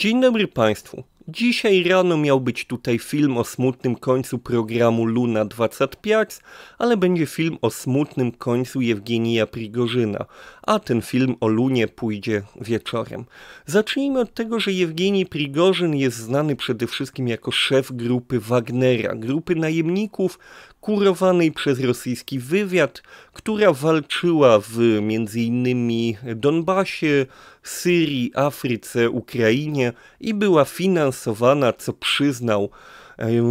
Dzień dobry Państwu. Dzisiaj rano miał być tutaj film o smutnym końcu programu Luna 25, ale będzie film o smutnym końcu Jewgenija Prigorzyna, a ten film o Lunie pójdzie wieczorem. Zacznijmy od tego, że Jewgenij Prigorzyn jest znany przede wszystkim jako szef grupy Wagnera, grupy najemników kurowanej przez rosyjski wywiad, która walczyła w m.in. Donbasie, Syrii, Afryce, Ukrainie i była finansowana, co przyznał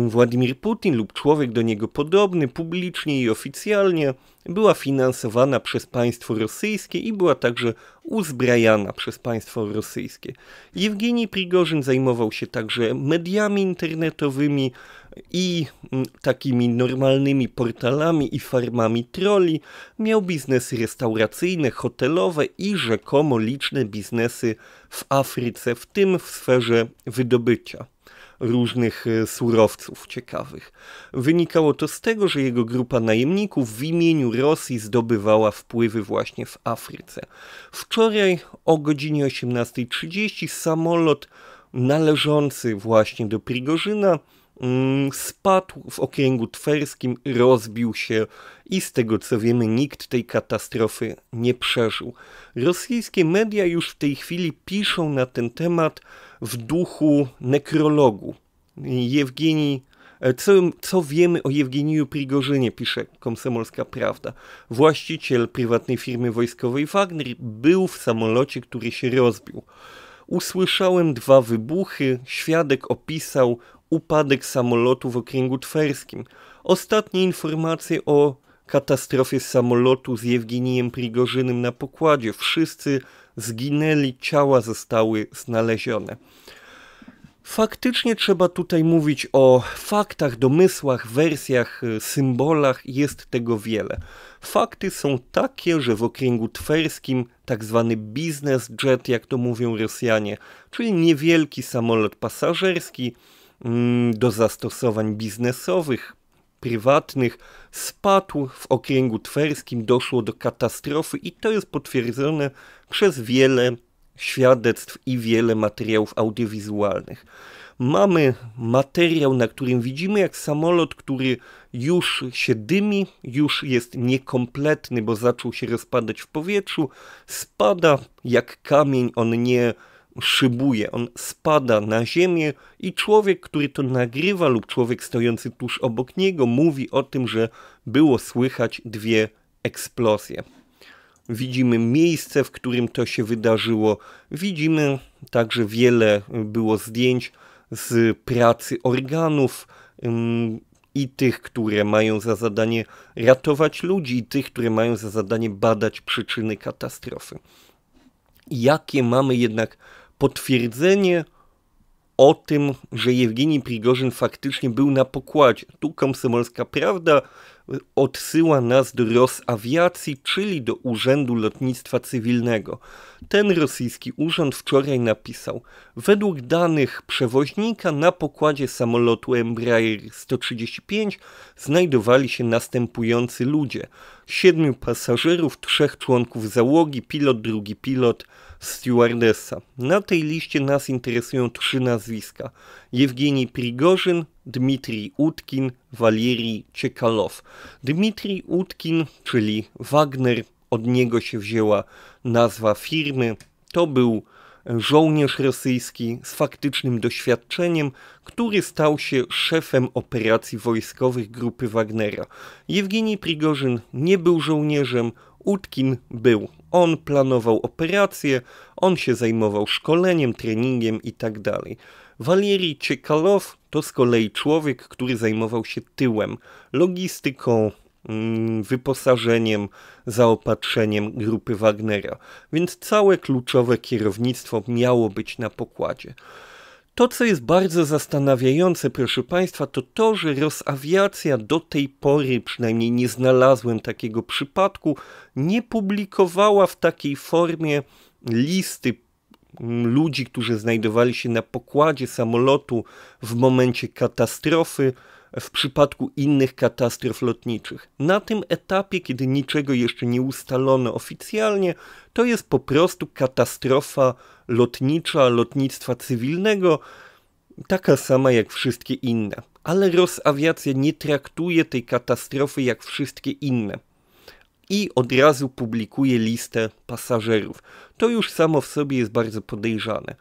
Władimir Putin lub człowiek do niego podobny publicznie i oficjalnie, była finansowana przez państwo rosyjskie i była także uzbrajana przez państwo rosyjskie. Jewgenij Prigorzyn zajmował się także mediami internetowymi, i mm, takimi normalnymi portalami i farmami troli, miał biznesy restauracyjne, hotelowe i rzekomo liczne biznesy w Afryce, w tym w sferze wydobycia różnych e, surowców ciekawych. Wynikało to z tego, że jego grupa najemników w imieniu Rosji zdobywała wpływy właśnie w Afryce. Wczoraj o godzinie 18.30 samolot należący właśnie do Prigorzyna spadł w okręgu twerskim, rozbił się i z tego co wiemy nikt tej katastrofy nie przeżył. Rosyjskie media już w tej chwili piszą na ten temat w duchu nekrologu. Jewgenii e, co, co, wiemy o Jewgeniju Prigorzynie, pisze Komsomolska Prawda. Właściciel prywatnej firmy wojskowej Wagner był w samolocie, który się rozbił. Usłyszałem dwa wybuchy, świadek opisał upadek samolotu w okręgu twerskim. Ostatnie informacje o katastrofie samolotu z Jewgenijem Prigorzynym na pokładzie. Wszyscy zginęli, ciała zostały znalezione. Faktycznie trzeba tutaj mówić o faktach, domysłach, wersjach, y, symbolach, jest tego wiele. Fakty są takie, że w okręgu twerskim tak zwany biznes jet, jak to mówią Rosjanie, czyli niewielki samolot pasażerski, do zastosowań biznesowych, prywatnych, spadł w okręgu twerskim, doszło do katastrofy i to jest potwierdzone przez wiele świadectw i wiele materiałów audiowizualnych. Mamy materiał, na którym widzimy, jak samolot, który już się dymi, już jest niekompletny, bo zaczął się rozpadać w powietrzu, spada jak kamień, on nie szybuje, on spada na ziemię i człowiek, który to nagrywa lub człowiek stojący tuż obok niego mówi o tym, że było słychać dwie eksplozje. Widzimy miejsce, w którym to się wydarzyło. Widzimy także wiele było zdjęć z pracy organów i tych, które mają za zadanie ratować ludzi, i tych, które mają za zadanie badać przyczyny katastrofy. Jakie mamy jednak potwierdzenie o tym, że Jewgenij Prigorzyn faktycznie był na pokładzie. Tu komsomolska prawda odsyła nas do Rosawiacji, czyli do Urzędu Lotnictwa Cywilnego. Ten rosyjski urząd wczoraj napisał, według danych przewoźnika na pokładzie samolotu Embraer 135 znajdowali się następujący ludzie. Siedmiu pasażerów, trzech członków załogi, pilot, drugi pilot, stewardessa. Na tej liście nas interesują trzy nazwiska. Jewgenij Prigorzyn, Dmitrij Utkin, Walerij Ciekalow. Dmitrij Utkin, czyli Wagner, od niego się wzięła nazwa firmy, to był żołnierz rosyjski z faktycznym doświadczeniem, który stał się szefem operacji wojskowych grupy Wagnera. Jewgenij Prigorzyn nie był żołnierzem, Utkin był. On planował operacje, on się zajmował szkoleniem, treningiem itd. Tak Walerij Ciekalow to z kolei człowiek, który zajmował się tyłem, logistyką, mm, wyposażeniem, zaopatrzeniem grupy Wagnera, więc całe kluczowe kierownictwo miało być na pokładzie. To, co jest bardzo zastanawiające, proszę Państwa, to to, że Rosawiacja do tej pory, przynajmniej nie znalazłem takiego przypadku, nie publikowała w takiej formie listy ludzi, którzy znajdowali się na pokładzie samolotu w momencie katastrofy, w przypadku innych katastrof lotniczych. Na tym etapie, kiedy niczego jeszcze nie ustalono oficjalnie, to jest po prostu katastrofa lotnicza, lotnictwa cywilnego, taka sama jak wszystkie inne. Ale Rosawiacja nie traktuje tej katastrofy jak wszystkie inne. I od razu publikuje listę pasażerów. To już samo w sobie jest bardzo podejrzane.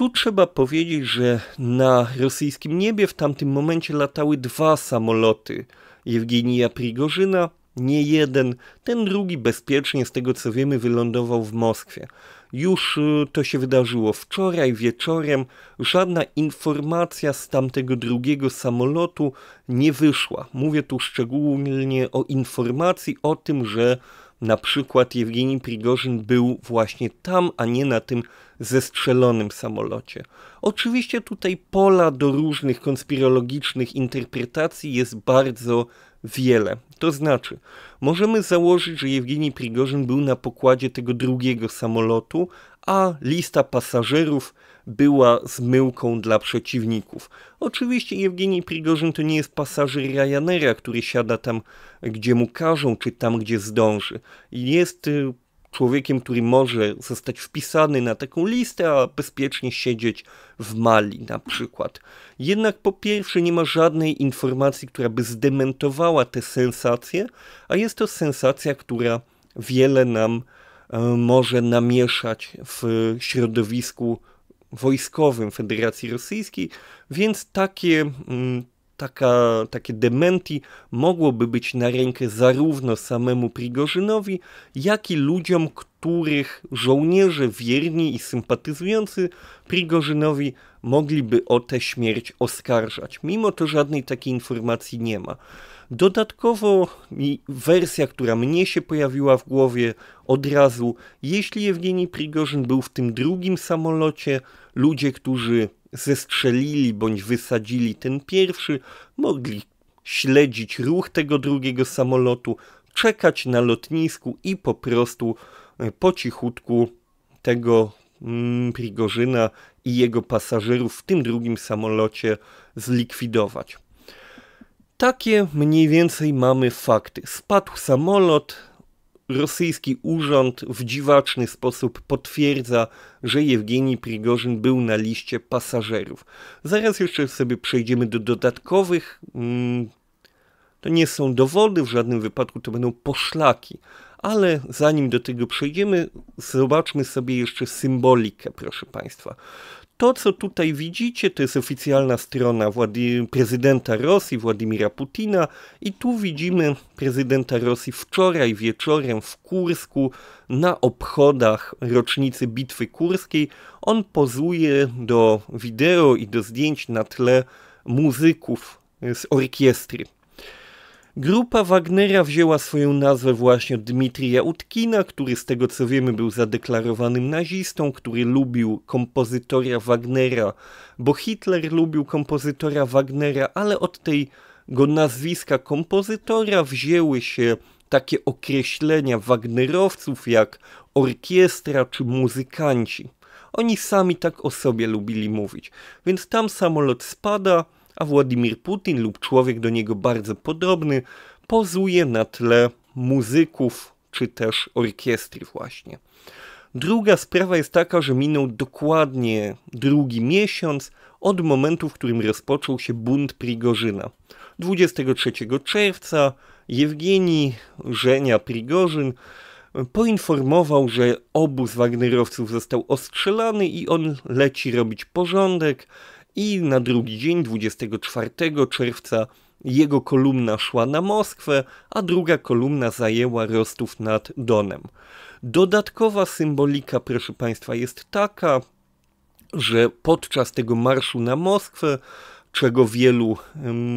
Tu trzeba powiedzieć, że na rosyjskim niebie w tamtym momencie latały dwa samoloty Jewgenija Prigorzyna, nie jeden, ten drugi bezpiecznie, z tego co wiemy, wylądował w Moskwie. Już y, to się wydarzyło wczoraj wieczorem. Żadna informacja z tamtego drugiego samolotu nie wyszła. Mówię tu szczególnie o informacji o tym, że na przykład Jewgeni Prigorzyn był właśnie tam, a nie na tym zestrzelonym samolocie. Oczywiście tutaj pola do różnych konspirologicznych interpretacji jest bardzo wiele. To znaczy, możemy założyć, że Jewgeni Prigorzyn był na pokładzie tego drugiego samolotu, a lista pasażerów była zmyłką dla przeciwników. Oczywiście Jewgeni Prigorzyn to nie jest pasażer Ryanaira, który siada tam, gdzie mu każą, czy tam, gdzie zdąży. Jest y, człowiekiem, który może zostać wpisany na taką listę, a bezpiecznie siedzieć w Mali na przykład. Jednak po pierwsze nie ma żadnej informacji, która by zdementowała tę sensację, a jest to sensacja, która wiele nam e, może namieszać w środowisku wojskowym Federacji Rosyjskiej, więc takie mm, taka, takie dementi mogłoby być na rękę zarówno samemu Prigorzynowi, jak i ludziom, których żołnierze wierni i sympatyzujący Prigorzynowi mogliby o tę śmierć oskarżać. Mimo to żadnej takiej informacji nie ma. Dodatkowo wersja, która mnie się pojawiła w głowie od razu, jeśli Jewgeni Prigorzyn był w tym drugim samolocie, ludzie, którzy zestrzelili bądź wysadzili ten pierwszy, mogli śledzić ruch tego drugiego samolotu, czekać na lotnisku i po prostu e, po cichutku tego mm, Prigorzyna i jego pasażerów w tym drugim samolocie zlikwidować. Takie mniej więcej mamy fakty. Spadł samolot, rosyjski urząd w dziwaczny sposób potwierdza, że Jewgeni Prigorzyn był na liście pasażerów. Zaraz jeszcze sobie przejdziemy do dodatkowych. Mm, to nie są dowody, w żadnym wypadku to będą poszlaki. Ale zanim do tego przejdziemy, zobaczmy sobie jeszcze symbolikę, proszę Państwa. To, co tutaj widzicie, to jest oficjalna strona prezydenta Rosji, Władimira Putina i tu widzimy prezydenta Rosji wczoraj wieczorem w Kursku na obchodach rocznicy Bitwy Kurskiej. On pozuje do wideo i do zdjęć na tle muzyków z orkiestry. Grupa Wagnera wzięła swoją nazwę właśnie od Dmitrija Utkina, który z tego co wiemy był zadeklarowanym nazistą, który lubił kompozytora Wagnera, bo Hitler lubił kompozytora Wagnera, ale od tego nazwiska kompozytora wzięły się takie określenia Wagnerowców jak orkiestra czy muzykanci. Oni sami tak o sobie lubili mówić. Więc tam samolot spada, a Władimir Putin lub człowiek do niego bardzo podobny pozuje na tle muzyków czy też orkiestry właśnie. Druga sprawa jest taka, że minął dokładnie drugi miesiąc od momentu, w którym rozpoczął się bunt Prigorzyna. 23 czerwca Jewgeni Żenia Prigorzyn poinformował, że obóz Wagnerowców został ostrzelany i on leci robić porządek i na drugi dzień, 24 czerwca, jego kolumna szła na Moskwę, a druga kolumna zajęła Rostów nad Donem. Dodatkowa symbolika, proszę Państwa, jest taka, że podczas tego marszu na Moskwę, czego wielu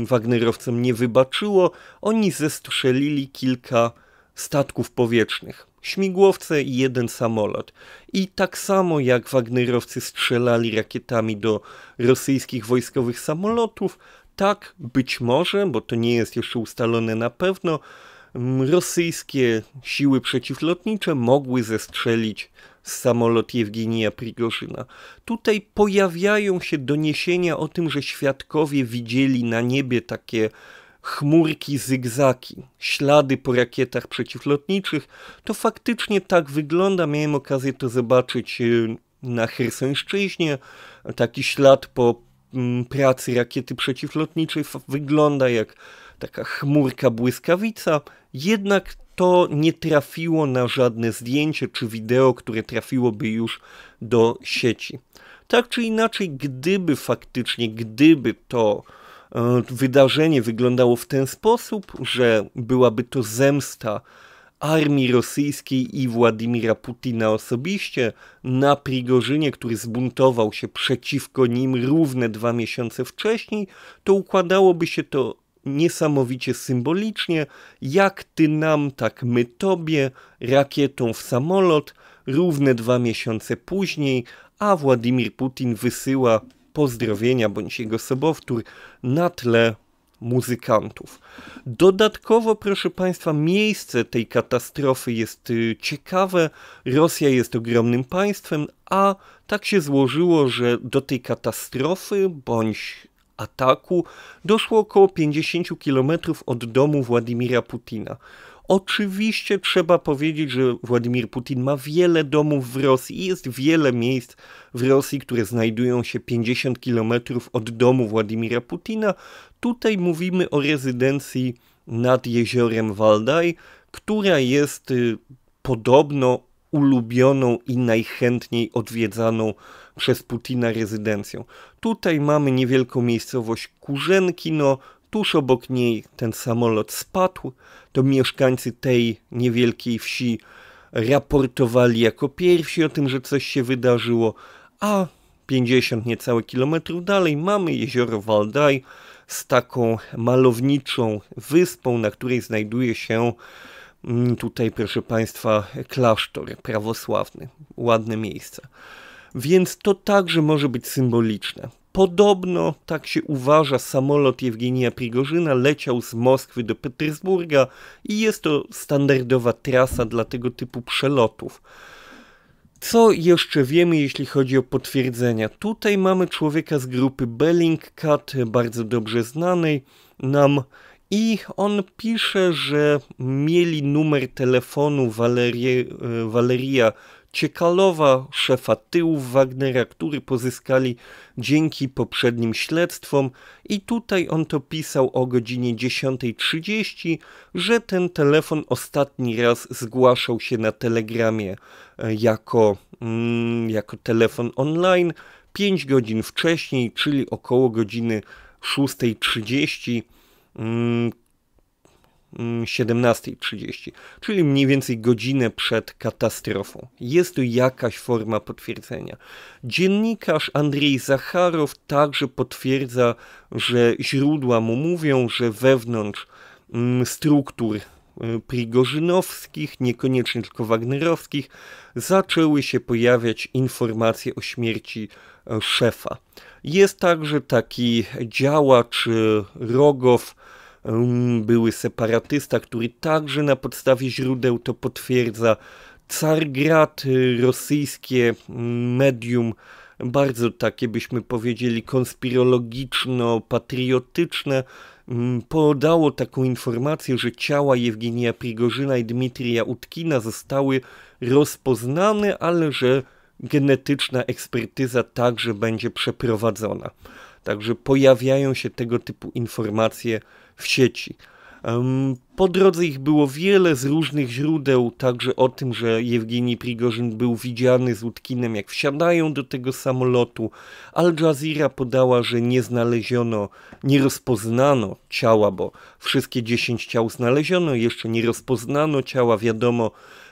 Wagnerowcom nie wybaczyło, oni zestrzelili kilka statków powietrznych śmigłowce i jeden samolot. I tak samo jak Wagnerowcy strzelali rakietami do rosyjskich wojskowych samolotów, tak być może, bo to nie jest jeszcze ustalone na pewno, rosyjskie siły przeciwlotnicze mogły zestrzelić samolot Jewgenija Prigorzyna. Tutaj pojawiają się doniesienia o tym, że świadkowie widzieli na niebie takie chmurki, zygzaki, ślady po rakietach przeciwlotniczych. To faktycznie tak wygląda. Miałem okazję to zobaczyć y, na Hersońszczyźnie. Taki ślad po mm, pracy rakiety przeciwlotniczej wygląda jak taka chmurka błyskawica, jednak to nie trafiło na żadne zdjęcie czy wideo, które trafiłoby już do sieci. Tak czy inaczej, gdyby faktycznie, gdyby to wydarzenie wyglądało w ten sposób, że byłaby to zemsta armii rosyjskiej i Władimira Putina osobiście na Prigorzynie, który zbuntował się przeciwko nim równe dwa miesiące wcześniej, to układałoby się to niesamowicie symbolicznie, jak ty nam, tak my tobie, rakietą w samolot, równe dwa miesiące później, a Władimir Putin wysyła pozdrowienia bądź jego sobowtór na tle muzykantów. Dodatkowo, proszę Państwa, miejsce tej katastrofy jest y, ciekawe. Rosja jest ogromnym państwem, a tak się złożyło, że do tej katastrofy bądź ataku doszło około 50 km od domu Władimira Putina. Oczywiście trzeba powiedzieć, że Władimir Putin ma wiele domów w Rosji i jest wiele miejsc w Rosji, które znajdują się 50 km od domu Władimira Putina. Tutaj mówimy o rezydencji nad jeziorem Waldaj, która jest y, podobno ulubioną i najchętniej odwiedzaną przez Putina rezydencją. Tutaj mamy niewielką miejscowość Kurzenkino, tuż obok niej ten samolot spadł. To mieszkańcy tej niewielkiej wsi raportowali jako pierwsi o tym, że coś się wydarzyło, a 50 niecałe kilometrów dalej mamy jezioro Waldaj z taką malowniczą wyspą, na której znajduje się mm, tutaj, proszę Państwa, klasztor prawosławny. Ładne miejsce więc to także może być symboliczne. Podobno, tak się uważa, samolot Jewgenija Prigorzyna leciał z Moskwy do Petersburga i jest to standardowa trasa dla tego typu przelotów. Co jeszcze wiemy, jeśli chodzi o potwierdzenia? Tutaj mamy człowieka z grupy Bellingcat, bardzo dobrze znanej nam, i on pisze, że mieli numer telefonu Walerie, Waleria Ciekalowa, szefa tyłów Wagnera, który pozyskali dzięki poprzednim śledztwom. I tutaj on to pisał o godzinie 10.30, że ten telefon ostatni raz zgłaszał się na telegramie e, jako, mm, jako telefon online 5 godzin wcześniej, czyli około godziny 6.30 17.30, czyli mniej więcej godzinę przed katastrofą. Jest to jakaś forma potwierdzenia. Dziennikarz Andrzej Zacharow także potwierdza, że źródła mu mówią, że wewnątrz mm, struktur y, prigorzynowskich, niekoniecznie tylko wagnerowskich, zaczęły się pojawiać informacje o śmierci e, szefa. Jest także taki działacz y, Rogow, były separatysta, który także na podstawie źródeł to potwierdza. Cargrad, y, rosyjskie mm, medium, bardzo takie byśmy powiedzieli konspirologiczno-patriotyczne, mm, podało taką informację, że ciała Jewgenija Prigorzyna i Dmitrija Utkina zostały rozpoznane, ale że genetyczna ekspertyza także będzie przeprowadzona. Także pojawiają się tego typu informacje w sieci. Po drodze ich było wiele z różnych źródeł, także o tym, że Jewgeni Prigorzyn był widziany z Utkinem, jak wsiadają do tego samolotu. Al Jazeera podała, że nie znaleziono, nie rozpoznano ciała, bo wszystkie 10 ciał znaleziono, jeszcze nie rozpoznano ciała. Wiadomo,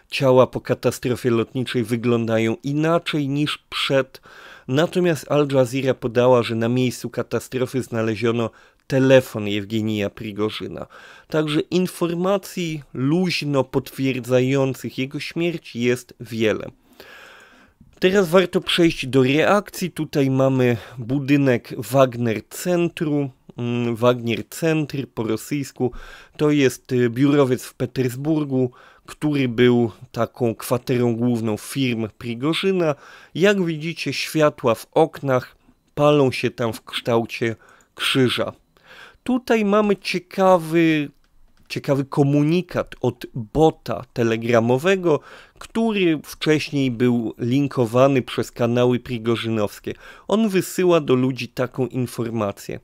ciała po katastrofie lotniczej wyglądają inaczej niż przed. Natomiast Al Jazeera podała, że na miejscu katastrofy znaleziono telefon Jewgenija Prigorzyna. Także informacji luźno potwierdzających jego śmierć jest wiele. Teraz warto przejść do reakcji. Tutaj mamy budynek Wagner Centrum. mm, Wagner Centr po rosyjsku. To jest y, biurowiec w Petersburgu, który był taką kwaterą główną firm Prigorzyna. Jak widzicie, światła w oknach palą się tam w kształcie krzyża. Tutaj mamy ciekawy, ciekawy komunikat od bota telegramowego, który wcześniej był linkowany przez kanały prigorzynowskie. On wysyła do ludzi taką informację.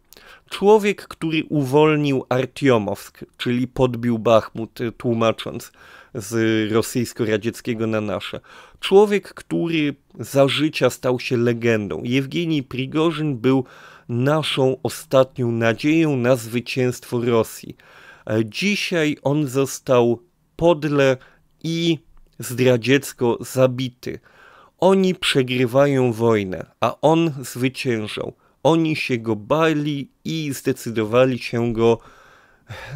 Człowiek, który uwolnił Artiomowsk, czyli podbił Bachmut, tłumacząc z rosyjsko-radzieckiego na nasze. Człowiek, który za życia stał się legendą. Jewgenij Prigorzyn był naszą ostatnią nadzieją na zwycięstwo Rosji. E, dzisiaj on został podle i zdradziecko zabity. Oni przegrywają wojnę, a on zwyciężał. Oni się go bali i zdecydowali się go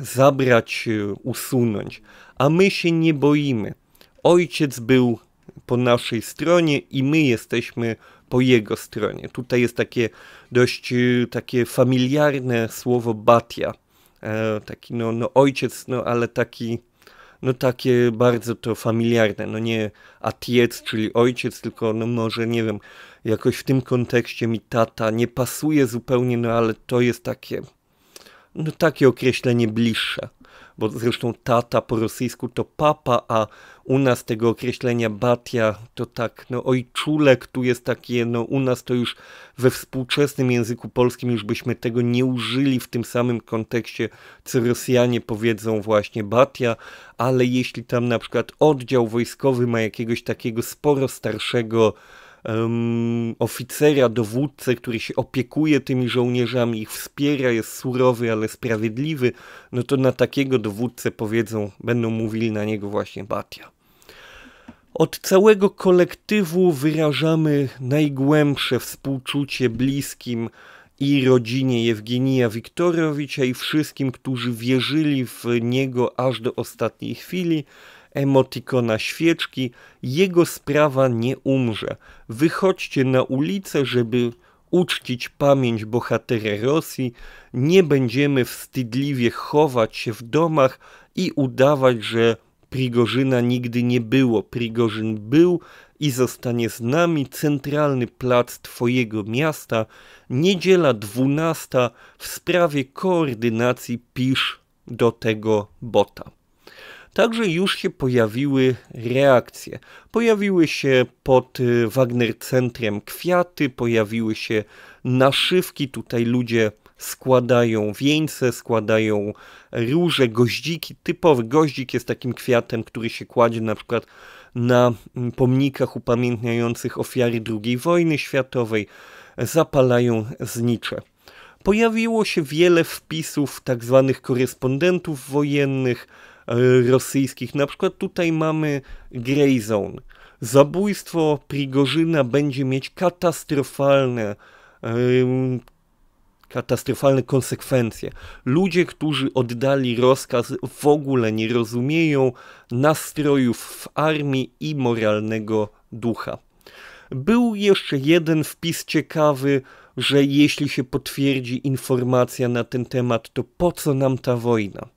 zabrać, e, usunąć. A my się nie boimy. Ojciec był po naszej stronie i my jesteśmy po jego stronie. Tutaj jest takie dość e, takie familiarne słowo batia. E, taki no, no ojciec, no ale taki no takie bardzo to familiarne, no nie atiec, czyli ojciec, tylko no może nie wiem, jakoś w tym kontekście mi tata nie pasuje zupełnie, no ale to jest takie, no takie określenie bliższe bo zresztą tata po rosyjsku to papa, a u nas tego określenia batia to tak, no ojczulek tu jest takie, no u nas to już we współczesnym języku polskim już byśmy tego nie użyli w tym samym kontekście, co Rosjanie powiedzą właśnie batia, ale jeśli tam na przykład oddział wojskowy ma jakiegoś takiego sporo starszego um, oficera, dowódcę, który się opiekuje tymi żołnierzami, ich wspiera, jest surowy, ale sprawiedliwy, no to na takiego dowódcę powiedzą, będą mówili na niego właśnie Batia. Od całego kolektywu wyrażamy najgłębsze współczucie bliskim i rodzinie Jewgenija Wiktorowicza i wszystkim, którzy wierzyli w niego aż do ostatniej chwili emotikona świeczki, jego sprawa nie umrze. Wychodźcie na ulicę, żeby uczcić pamięć bohatera Rosji, nie będziemy wstydliwie chować się w domach i udawać, że Prigorzyna nigdy nie było. Prigorzyn był i zostanie z nami centralny plac Twojego miasta, niedziela 12 w sprawie koordynacji pisz do tego bota. Także już się pojawiły reakcje. Pojawiły się pod y, Wagner Centrem kwiaty, pojawiły się naszywki, tutaj ludzie składają wieńce, składają róże, goździki. Typowy goździk jest takim kwiatem, który się kładzie na przykład na mm, pomnikach upamiętniających ofiary II wojny światowej. Zapalają znicze. Pojawiło się wiele wpisów tak zwanych korespondentów wojennych, rosyjskich. Na przykład tutaj mamy Grey Zone. Zabójstwo Prigorzyna będzie mieć katastrofalne katastrofalne konsekwencje. Ludzie, którzy oddali rozkaz, w ogóle nie rozumieją nastrojów w armii i moralnego ducha. Był jeszcze jeden wpis ciekawy, że jeśli się potwierdzi informacja na ten temat, to po co nam ta wojna?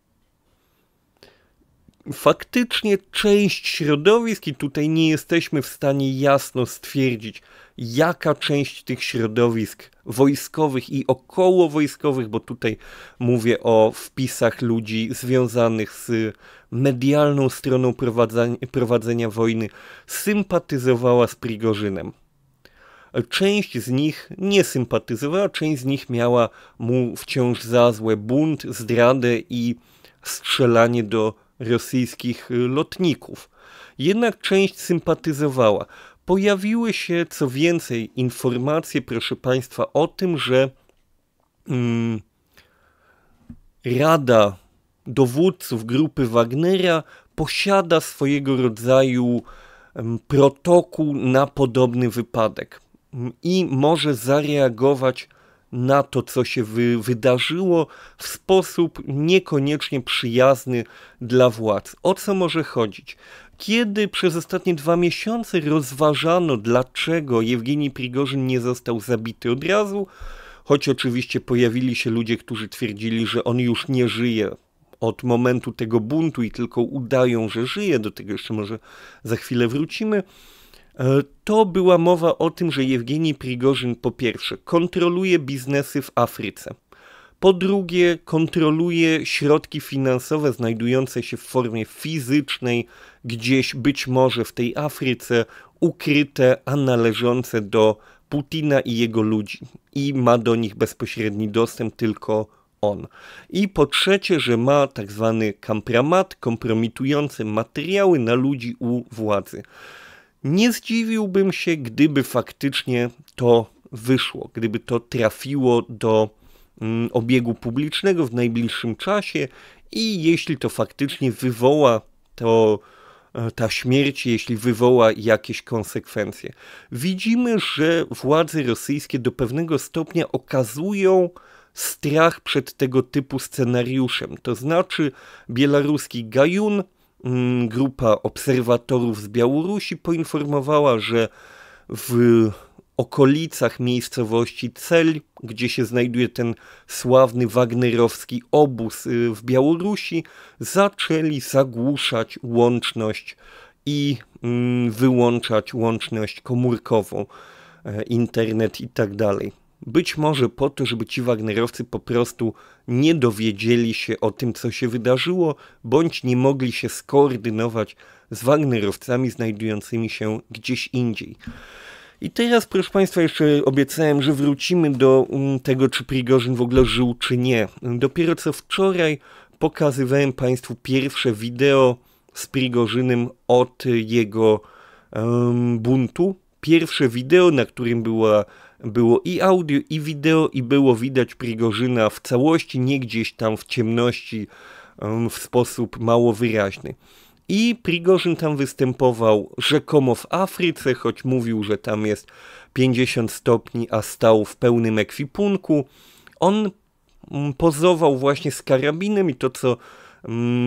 Faktycznie część środowisk, i tutaj nie jesteśmy w stanie jasno stwierdzić, jaka część tych środowisk wojskowych i okołowojskowych, bo tutaj mówię o wpisach ludzi związanych z medialną stroną prowadzenia, prowadzenia wojny, sympatyzowała z Prigorzynem. Część z nich nie sympatyzowała, część z nich miała mu wciąż za złe bunt, zdradę i strzelanie do rosyjskich y, lotników. Jednak część sympatyzowała. Pojawiły się co więcej informacje, proszę Państwa, o tym, że mm, Rada dowódców grupy Wagnera posiada swojego rodzaju mm, protokół na podobny wypadek mm, i może zareagować na to, co się wy, wydarzyło w sposób niekoniecznie przyjazny dla władz. O co może chodzić? Kiedy przez ostatnie dwa miesiące rozważano, dlaczego Jewgenij Prigorzyn nie został zabity od razu, choć oczywiście pojawili się ludzie, którzy twierdzili, że on już nie żyje od momentu tego buntu i tylko udają, że żyje, do tego jeszcze może za chwilę wrócimy, to była mowa o tym, że Jewgeni Prigorzyn po pierwsze kontroluje biznesy w Afryce. Po drugie, kontroluje środki finansowe znajdujące się w formie fizycznej, gdzieś być może w tej Afryce, ukryte, a należące do Putina i jego ludzi. I ma do nich bezpośredni dostęp tylko on. I po trzecie, że ma tak zwany kampramat, kompromitujące materiały na ludzi u władzy. Nie zdziwiłbym się, gdyby faktycznie to wyszło, gdyby to trafiło do mm, obiegu publicznego w najbliższym czasie i jeśli to faktycznie wywoła to e, ta śmierć, jeśli wywoła jakieś konsekwencje. Widzimy, że władze rosyjskie do pewnego stopnia okazują strach przed tego typu scenariuszem. To znaczy, białoruski Gajun, grupa obserwatorów z Białorusi, poinformowała, że w okolicach miejscowości Cel, gdzie się znajduje ten sławny wagnerowski obóz y, w Białorusi, zaczęli zagłuszać łączność i mm, wyłączać łączność komórkową, e, internet i tak dalej. Być może po to, żeby ci Wagnerowcy po prostu nie dowiedzieli się o tym, co się wydarzyło, bądź nie mogli się skoordynować z Wagnerowcami znajdującymi się gdzieś indziej. I teraz, proszę Państwa, jeszcze obiecałem, że wrócimy do mm, tego, czy Prigorzyn w ogóle żył, czy nie. Dopiero co wczoraj pokazywałem Państwu pierwsze wideo z Prigorzynem od jego um, buntu. Pierwsze wideo, na którym była było i audio, i wideo, i było widać Prigorzyna w całości, nie gdzieś tam w ciemności, w sposób mało wyraźny. I Prigorzyn tam występował rzekomo w Afryce, choć mówił, że tam jest 50 stopni, a stał w pełnym ekwipunku. On pozował właśnie z karabinem i to, co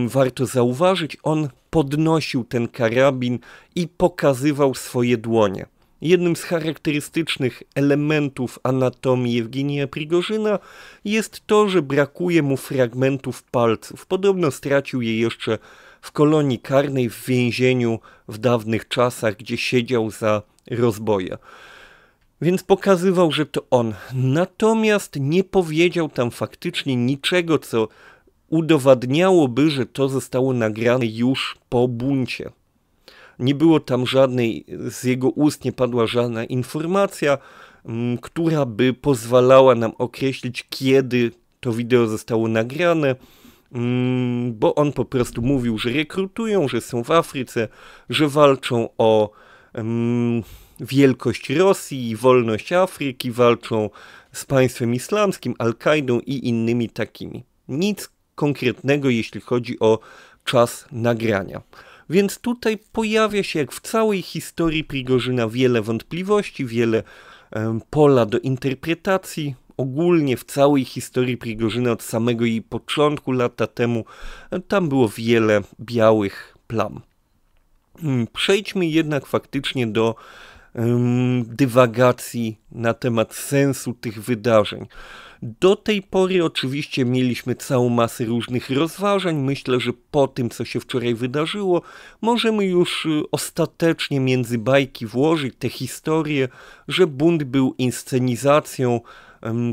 warto zauważyć, on podnosił ten karabin i pokazywał swoje dłonie. Jednym z charakterystycznych elementów anatomii Jewgenija Prigorzyna jest to, że brakuje mu fragmentów palców. Podobno stracił je jeszcze w kolonii karnej w więzieniu w dawnych czasach, gdzie siedział za rozboje. Więc pokazywał, że to on. Natomiast nie powiedział tam faktycznie niczego, co udowadniałoby, że to zostało nagrane już po buncie. Nie było tam żadnej, z jego ust nie padła żadna informacja, która by pozwalała nam określić, kiedy to wideo zostało nagrane, bo on po prostu mówił, że rekrutują, że są w Afryce, że walczą o wielkość Rosji i wolność Afryki, walczą z państwem islamskim, Al-Kaidą i innymi takimi. Nic konkretnego, jeśli chodzi o czas nagrania. Więc tutaj pojawia się, jak w całej historii Prigorzyna, wiele wątpliwości, wiele pola do interpretacji. Ogólnie w całej historii Prigorzyna od samego jej początku, lata temu, tam było wiele białych plam. Hmm, przejdźmy jednak faktycznie do dywagacji na temat sensu tych wydarzeń. Do tej pory oczywiście mieliśmy całą masę różnych rozważań. Myślę, że po tym, co się wczoraj wydarzyło, możemy już y, ostatecznie między bajki włożyć tę historię, że bunt był inscenizacją,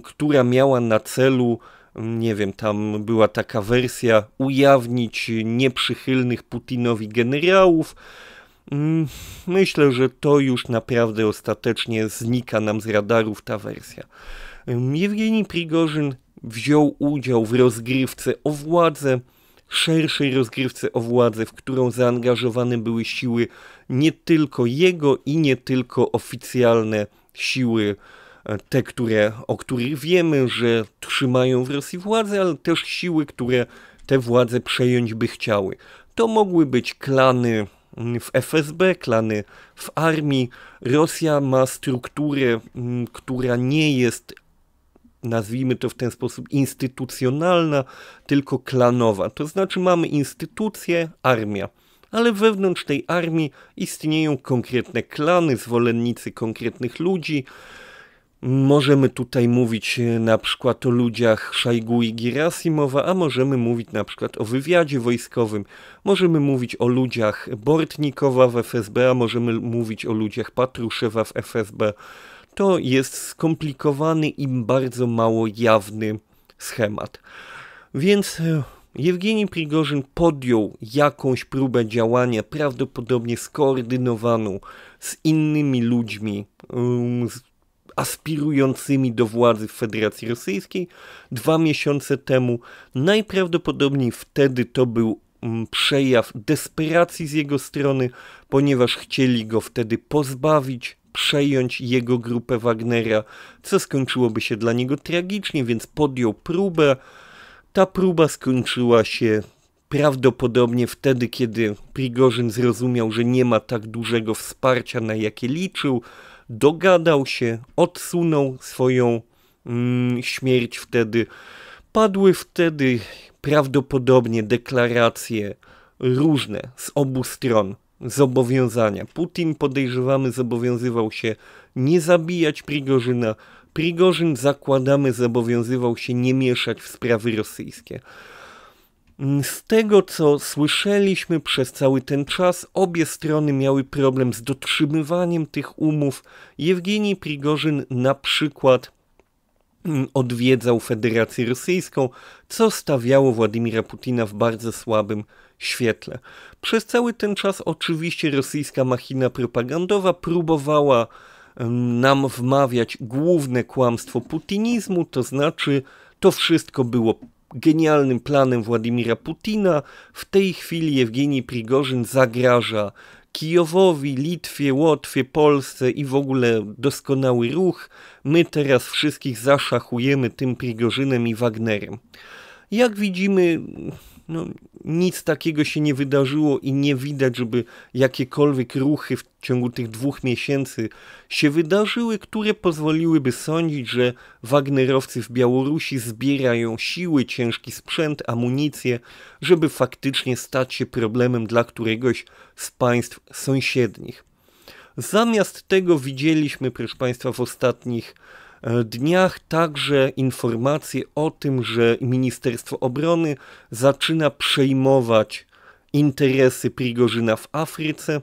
która miała na celu nie wiem, tam była taka wersja ujawnić nieprzychylnych Putinowi generałów. Mm, myślę, że to już naprawdę ostatecznie znika nam z radarów ta wersja. Jewgeni Prigorzyn wziął udział w rozgrywce o władzę, szerszej rozgrywce o władzę, w którą zaangażowane były siły nie tylko jego i nie tylko oficjalne siły, e, te, które, o których wiemy, że trzymają w Rosji władzę, ale też siły, które te władze przejąć by chciały. To mogły być klany mm, w FSB, klany w armii. Rosja ma strukturę, mm, która nie jest nazwijmy to w ten sposób, instytucjonalna, tylko klanowa. To znaczy mamy instytucję, armia, ale wewnątrz tej armii istnieją konkretne klany, zwolennicy konkretnych ludzi. Możemy tutaj mówić e, na przykład o ludziach Szajgu i Girasimowa, a możemy mówić na przykład o wywiadzie wojskowym, możemy mówić o ludziach Bortnikowa w FSB, a możemy mówić o ludziach Patruszewa w FSB. To jest skomplikowany i bardzo mało jawny schemat. Więc e, Jewgeni Prigorzyn podjął jakąś próbę działania, prawdopodobnie skoordynowaną z innymi ludźmi, um, aspirującymi do władzy w Federacji Rosyjskiej dwa miesiące temu. Najprawdopodobniej wtedy to był um, przejaw desperacji z jego strony, ponieważ chcieli go wtedy pozbawić przejąć jego grupę Wagnera, co skończyłoby się dla niego tragicznie, więc podjął próbę. Ta próba skończyła się prawdopodobnie wtedy, kiedy Prigorzyn zrozumiał, że nie ma tak dużego wsparcia, na jakie liczył, dogadał się, odsunął swoją mm, śmierć wtedy. Padły wtedy prawdopodobnie deklaracje różne z obu stron zobowiązania. Putin podejrzewamy zobowiązywał się nie zabijać Prigorzyna. Prigorzyn zakładamy zobowiązywał się nie mieszać w sprawy rosyjskie. Z tego co słyszeliśmy przez cały ten czas, obie strony miały problem z dotrzymywaniem tych umów. Jewgenij Prigorzyn na przykład mm, odwiedzał Federację Rosyjską, co stawiało Władimira Putina w bardzo słabym świetle. Przez cały ten czas oczywiście rosyjska machina propagandowa próbowała nam wmawiać główne kłamstwo putinizmu, to znaczy to wszystko było genialnym planem Władimira Putina. W tej chwili Jewgenij Prigorzyn zagraża Kijowowi, Litwie, Łotwie, Polsce i w ogóle doskonały ruch. My teraz wszystkich zaszachujemy tym Prigorzynem i Wagnerem. Jak widzimy, no, nic takiego się nie wydarzyło i nie widać, żeby jakiekolwiek ruchy w ciągu tych dwóch miesięcy się wydarzyły, które pozwoliłyby sądzić, że Wagnerowcy w Białorusi zbierają siły, ciężki sprzęt, amunicję, żeby faktycznie stać się problemem dla któregoś z państw sąsiednich. Zamiast tego widzieliśmy, proszę Państwa, w ostatnich dniach także informacje o tym, że Ministerstwo Obrony zaczyna przejmować interesy Prigorzyna w Afryce.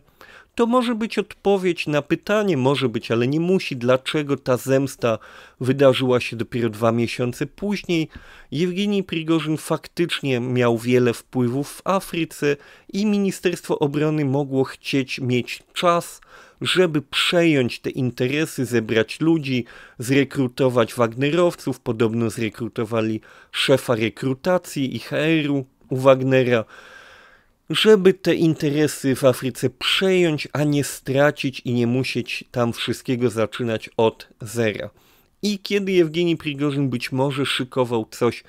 To może być odpowiedź na pytanie, może być, ale nie musi, dlaczego ta zemsta wydarzyła się dopiero dwa miesiące później. Jewgenij Prigorzyn faktycznie miał wiele wpływów w Afryce i Ministerstwo Obrony mogło chcieć mieć czas, żeby przejąć te interesy, zebrać ludzi, zrekrutować Wagnerowców. Podobno zrekrutowali szefa rekrutacji i HR-u u Wagnera, żeby te interesy w Afryce przejąć, a nie stracić i nie musieć tam wszystkiego zaczynać od zera. I kiedy Jewgeni Prigorzyn być może szykował coś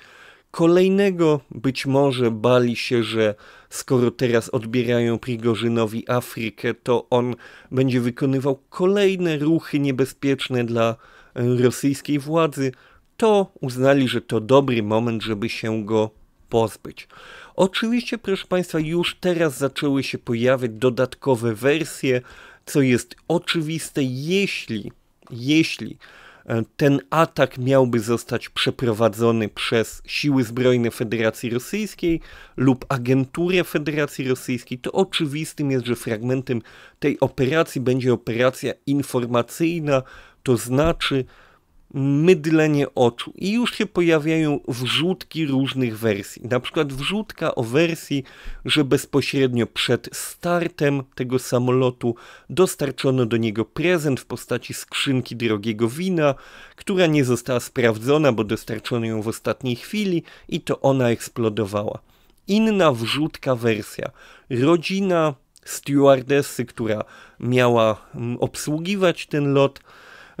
kolejnego, być może bali się, że skoro teraz odbierają Prigorzynowi Afrykę, to on będzie wykonywał kolejne ruchy niebezpieczne dla e, rosyjskiej władzy, to uznali, że to dobry moment, żeby się go pozbyć. Oczywiście, proszę Państwa, już teraz zaczęły się pojawiać dodatkowe wersje, co jest oczywiste, jeśli, jeśli ten atak miałby zostać przeprowadzony przez siły zbrojne Federacji Rosyjskiej lub agenturę Federacji Rosyjskiej, to oczywistym jest, że fragmentem tej operacji będzie operacja informacyjna, to znaczy mydlenie oczu i już się pojawiają wrzutki różnych wersji. Na przykład wrzutka o wersji, że bezpośrednio przed startem tego samolotu dostarczono do niego prezent w postaci skrzynki drogiego wina, która nie została sprawdzona, bo dostarczono ją w ostatniej chwili i to ona eksplodowała. Inna wrzutka wersja. Rodzina stewardessy, która miała mm, obsługiwać ten lot,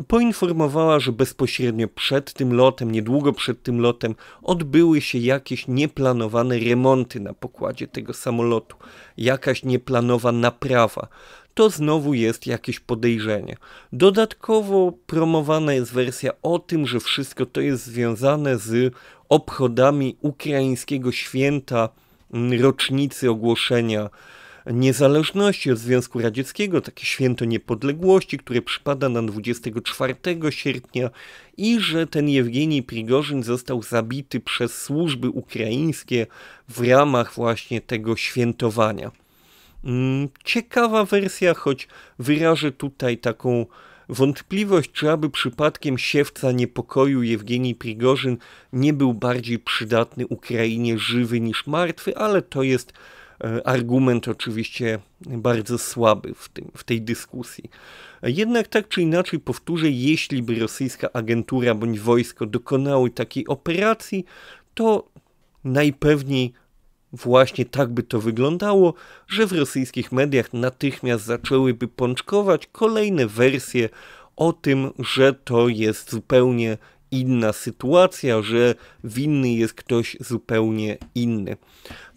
poinformowała, że bezpośrednio przed tym lotem, niedługo przed tym lotem, odbyły się jakieś nieplanowane remonty na pokładzie tego samolotu, jakaś nieplanowa naprawa. To znowu jest jakieś podejrzenie. Dodatkowo promowana jest wersja o tym, że wszystko to jest związane z obchodami ukraińskiego święta, mm, rocznicy ogłoszenia niezależności od Związku Radzieckiego, takie święto niepodległości, które przypada na 24 sierpnia i że ten Jewgenij Prigorzyn został zabity przez służby ukraińskie w ramach właśnie tego świętowania. Mm, ciekawa wersja, choć wyrażę tutaj taką wątpliwość, czy aby przypadkiem siewca niepokoju Jewgenij Prigorzyn nie był bardziej przydatny Ukrainie żywy niż martwy, ale to jest argument oczywiście bardzo słaby w, tym, w tej dyskusji. Jednak tak czy inaczej powtórzę, jeśli by rosyjska agentura bądź wojsko dokonały takiej operacji, to najpewniej właśnie tak by to wyglądało, że w rosyjskich mediach natychmiast zaczęłyby pączkować kolejne wersje o tym, że to jest zupełnie inna sytuacja, że winny jest ktoś zupełnie inny.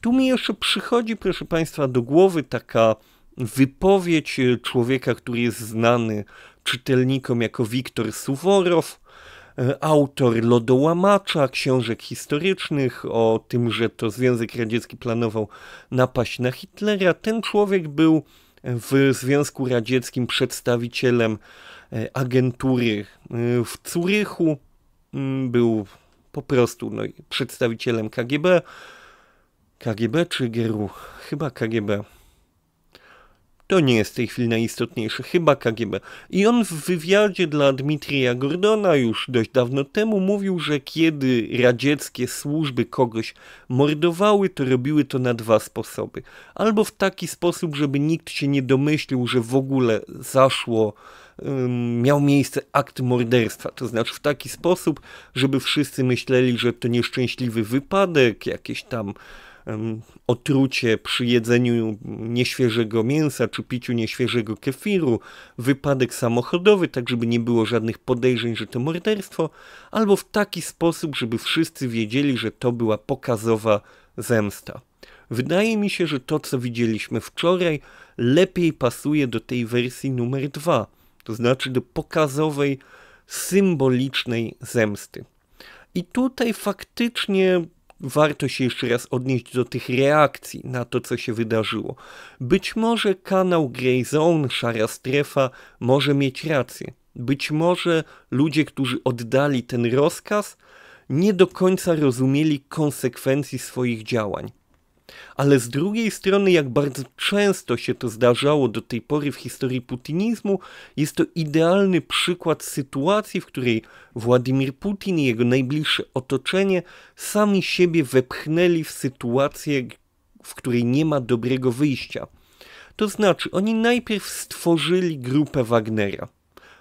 Tu mi jeszcze przychodzi, proszę Państwa, do głowy taka wypowiedź człowieka, który jest znany czytelnikom jako Wiktor Suworow, E, autor Lodołamacza, książek historycznych o tym, że to Związek Radziecki planował napaść na Hitlera. Ten człowiek był w Związku Radzieckim przedstawicielem e, agentury e, w Curychu, był po prostu no, przedstawicielem KGB. KGB czy GRU? Chyba KGB. To nie jest w tej chwili najistotniejsze, chyba KGB. I on w wywiadzie dla Dmitrija Gordona już dość dawno temu mówił, że kiedy radzieckie służby kogoś mordowały, to robiły to na dwa sposoby. Albo w taki sposób, żeby nikt się nie domyślił, że w ogóle zaszło miał miejsce akt morderstwa. To znaczy w taki sposób, żeby wszyscy myśleli, że to nieszczęśliwy wypadek, jakieś tam otrucie przy jedzeniu nieświeżego mięsa czy piciu nieświeżego kefiru, wypadek samochodowy, tak żeby nie było żadnych podejrzeń, że to morderstwo, albo w taki sposób, żeby wszyscy wiedzieli, że to była pokazowa zemsta. Wydaje mi się, że to, co widzieliśmy wczoraj, lepiej pasuje do tej wersji numer dwa, to znaczy do pokazowej, symbolicznej zemsty. I tutaj faktycznie warto się jeszcze raz odnieść do tych reakcji na to, co się wydarzyło. Być może kanał Grey Zone, szara strefa, może mieć rację. Być może ludzie, którzy oddali ten rozkaz, nie do końca rozumieli konsekwencji swoich działań. Ale z drugiej strony, jak bardzo często się to zdarzało do tej pory w historii putinizmu, jest to idealny przykład sytuacji, w której Władimir Putin i jego najbliższe otoczenie sami siebie wepchnęli w sytuację, w której nie ma dobrego wyjścia. To znaczy, oni najpierw stworzyli grupę Wagnera.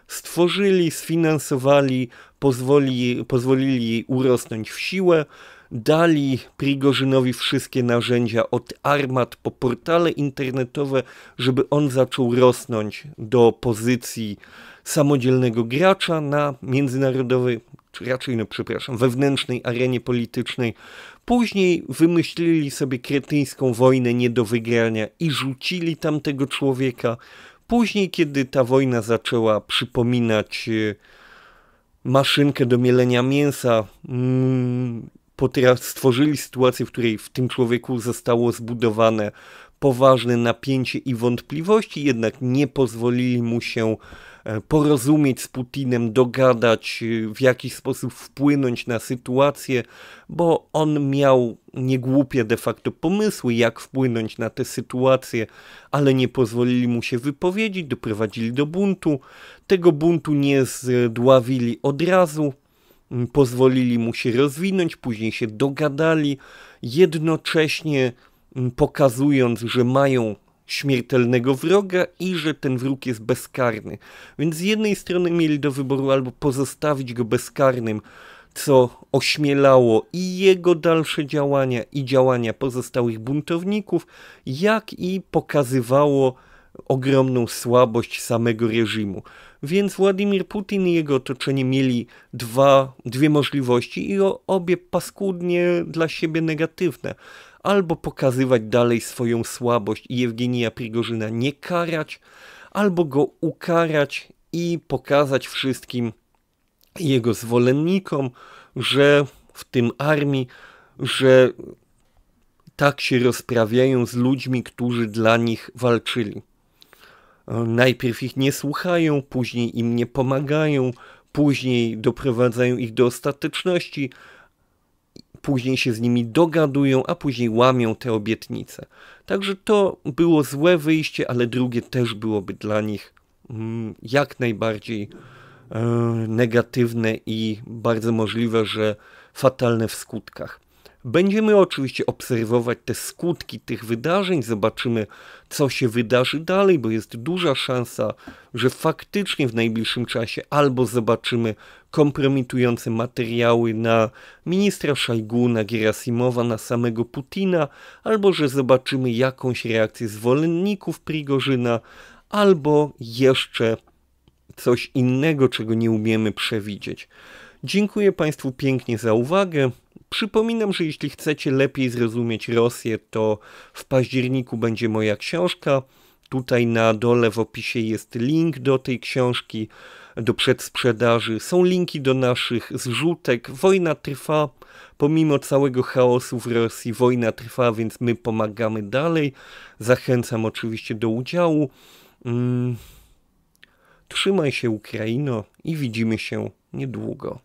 Stworzyli, sfinansowali, pozwoli, pozwolili jej urosnąć w siłę, dali Prigorzynowi wszystkie narzędzia od armat po portale internetowe, żeby on zaczął rosnąć do pozycji samodzielnego gracza na międzynarodowej, czy raczej, no przepraszam, wewnętrznej arenie politycznej. Później wymyślili sobie kretyńską wojnę nie do wygrania i rzucili tamtego człowieka. Później, kiedy ta wojna zaczęła przypominać e, maszynkę do mielenia mięsa, mm, stworzyli sytuację, w której w tym człowieku zostało zbudowane poważne napięcie i wątpliwości, jednak nie pozwolili mu się e, porozumieć z Putinem, dogadać, e, w jakiś sposób wpłynąć na sytuację, bo on miał niegłupie de facto pomysły, jak wpłynąć na tę sytuację, ale nie pozwolili mu się wypowiedzieć, doprowadzili do buntu. Tego buntu nie zdławili od razu, pozwolili mu się rozwinąć, później się dogadali, jednocześnie pokazując, że mają śmiertelnego wroga i że ten wróg jest bezkarny. Więc z jednej strony mieli do wyboru albo pozostawić go bezkarnym, co ośmielało i jego dalsze działania, i działania pozostałych buntowników, jak i pokazywało ogromną słabość samego reżimu. Więc Władimir Putin i jego otoczenie mieli dwa, dwie możliwości i obie paskudnie dla siebie negatywne. Albo pokazywać dalej swoją słabość i Jewgenija Prigorzyna nie karać, albo go ukarać i pokazać wszystkim jego zwolennikom, że w tym armii, że tak się rozprawiają z ludźmi, którzy dla nich walczyli. Najpierw ich nie słuchają, później im nie pomagają, później doprowadzają ich do ostateczności, później się z nimi dogadują, a później łamią te obietnice. Także to było złe wyjście, ale drugie też byłoby dla nich mm, jak najbardziej e, negatywne i bardzo możliwe, że fatalne w skutkach. Będziemy oczywiście obserwować te skutki tych wydarzeń, zobaczymy, co się wydarzy dalej, bo jest duża szansa, że faktycznie w najbliższym czasie albo zobaczymy kompromitujące materiały na ministra Szajgu, na Gerasimowa, na samego Putina, albo że zobaczymy jakąś reakcję zwolenników Prigorzyna, albo jeszcze coś innego, czego nie umiemy przewidzieć. Dziękuję Państwu pięknie za uwagę. Przypominam, że jeśli chcecie lepiej zrozumieć Rosję, to w październiku będzie moja książka. Tutaj na dole w opisie jest link do tej książki, do przedsprzedaży. Są linki do naszych zrzutek. Wojna trwa. Pomimo całego chaosu w Rosji, wojna trwa, więc my pomagamy dalej. Zachęcam oczywiście do udziału. Mm. Trzymaj się, Ukraino, i widzimy się niedługo.